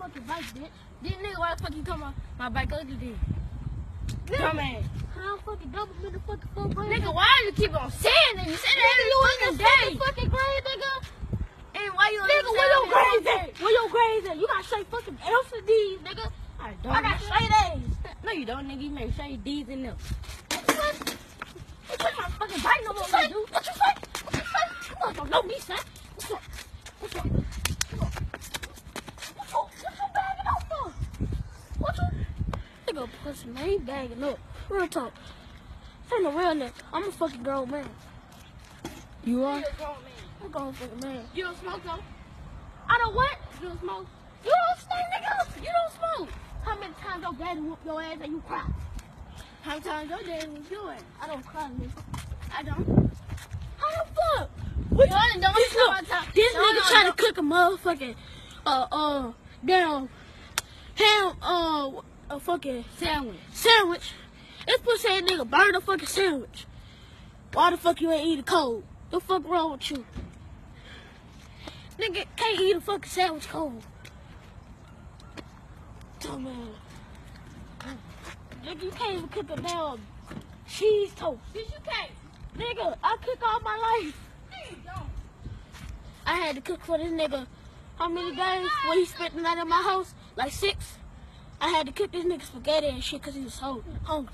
fucking bike, bitch. This nigga, why the fuck you come on my bike ugly then? Dumbass. How fucking double in the fucking four grade? Nigga, why you keep on saying that? You say that every fucking day. fucking grade, nigga. And why you Nigga, where your grades at? Where your grades at? You got straight fucking F's and D's, nigga. I don't. I got straight A's. No, you don't, nigga. You make sure you D's in them. What? You touch my fucking bike no more, What you dude. What you say? What you say? You don't know me, son. What's up? What's up? What's up? What you, what you bagging up for? What you? Nigga, pussy, man. He bagging up. Real talk. This ain't no real nigga. I'm a fucking grown man. You are? I'm a grown fucking man. You don't smoke, though? I don't what? You don't smoke? You don't stay, nigga. You don't smoke. How many times your daddy whoop your ass and you cry? How many times your dad was doing? I don't cry, nigga. I don't. How the fuck? What you don't This, tell look, this No, nigga no, trying no. to cook a motherfucking, uh, uh, damn, ham, uh, a fucking Sandwich. sandwich. This pussy ass nigga burn the fucking sandwich. Why the fuck you ain't eating cold? The fuck wrong with you? Nigga can't eat a fucking sandwich cold. Dumb man. Nigga, you can't even cook a damn cheese toast. Bitch, you can't. Nigga, I cook all my life. I had to cook for this nigga how many days when he spent the night at my house? Like six. I had to cook this nigga spaghetti and shit because he was so hungry.